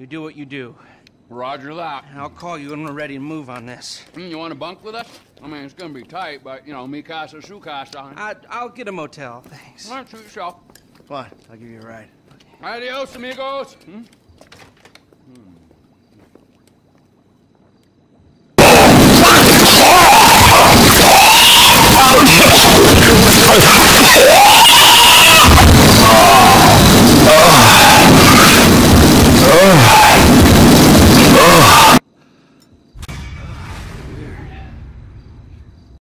You do what you do. Roger that. And I'll call you when we're ready to move on this. Mm, You want to bunk with us? I mean, it's gonna be tight, but, you know, me casa, su casa. I, I'll get a motel, thanks. All right, suit yourself. Come on, I'll give you a ride. Adios, amigos. Hmm? hmm.